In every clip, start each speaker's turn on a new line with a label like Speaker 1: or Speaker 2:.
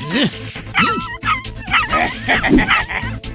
Speaker 1: アハハハハ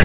Speaker 1: Ooh.